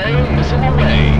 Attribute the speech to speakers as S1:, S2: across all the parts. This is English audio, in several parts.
S1: time, missing away.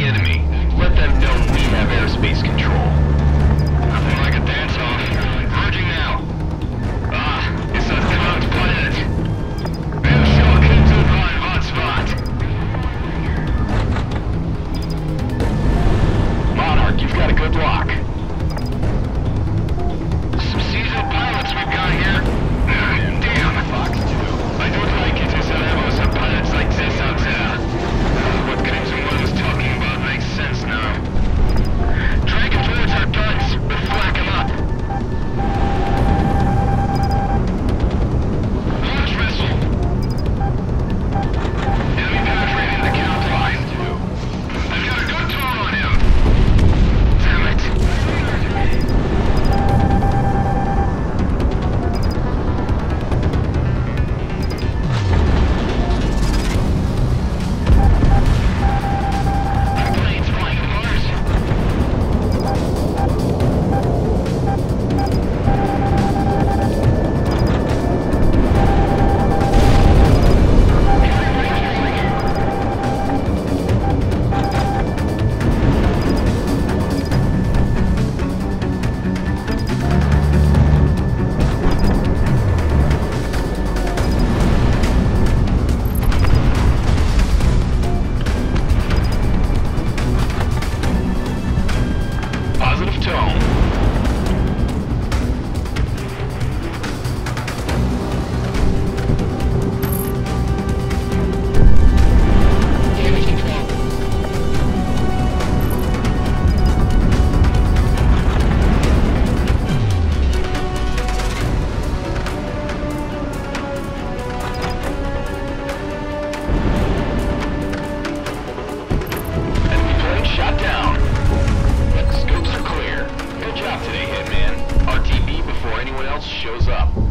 S1: the enemy. Hitman. RTB before anyone else shows up.